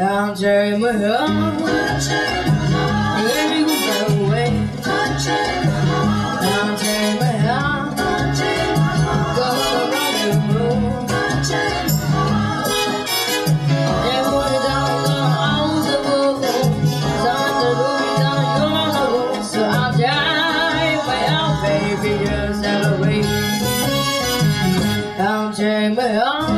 I'm Jerry Mahone. dream on.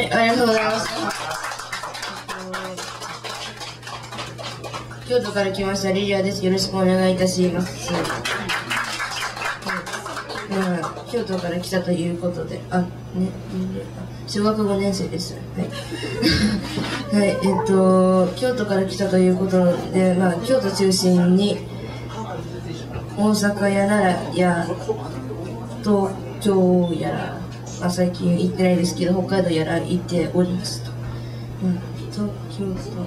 い、ありがとうございます。京都から来ましたリリアです。よろしくお願いいたします。はい京都から来たということで、あ、ね、小学5年生です。はい。はい、えっと、京都から来たということで、まあ、京都中心に、大阪や奈良や東京やら、まあ、最近行ってないですけど、北海道やら行っておりますと。うん、東京都は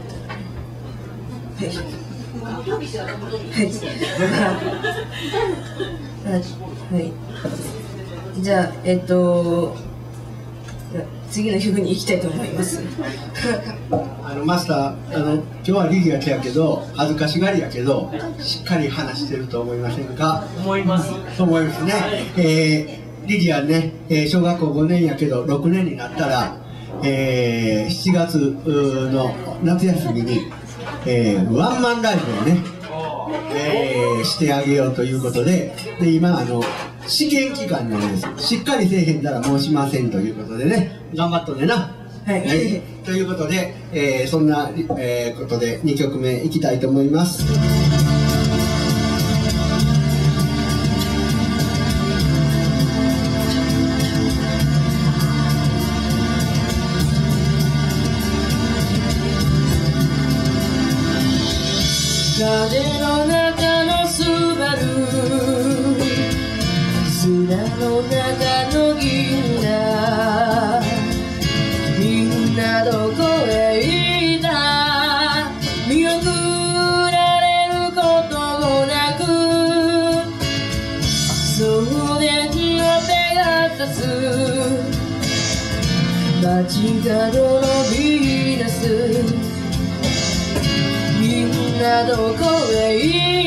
い。はい。はい。じゃあ、えっと、次の曲に行きたい。と思い。ます。あのマスターあの今日はリリアちゃうけど恥ずかしがりやけどしっかり話してると思い。ませんか思い。ます。と思い。ますね、えーリリアね、えー小学校5年やけど6年になったら、えー7月の夏休みに、えーワンマンライブをね、えーしてあげようということでで今あの試験期間なんです。しっかりせえへんだら申しませんということでね頑張っとねな。はい。ということで、えーそんな、えーことで2曲目いきたいと思います街角のビーナスみんなどこへ行く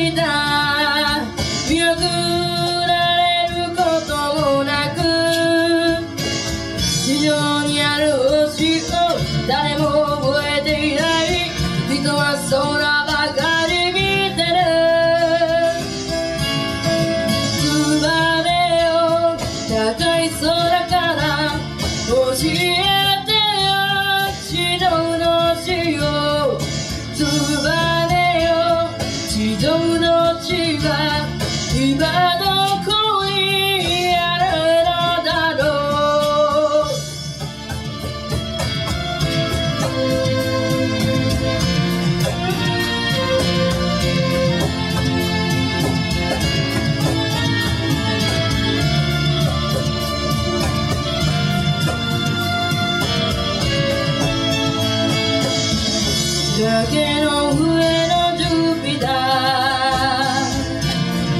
崖の上のジュピター。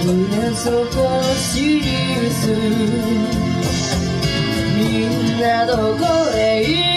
胸底をシリウスみんなどこへ行く？